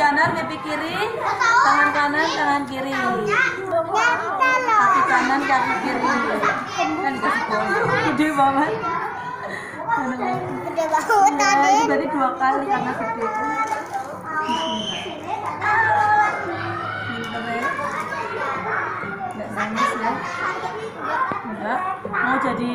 kanan pipi kiri tangan kanan tangan kiri. Kaki kanan kaki kiri. Kan dikasih bola gede banget. Udah bangun iya, tadi. ini dua kali karena gede. Pinter nangis ya. Enggak mau jadi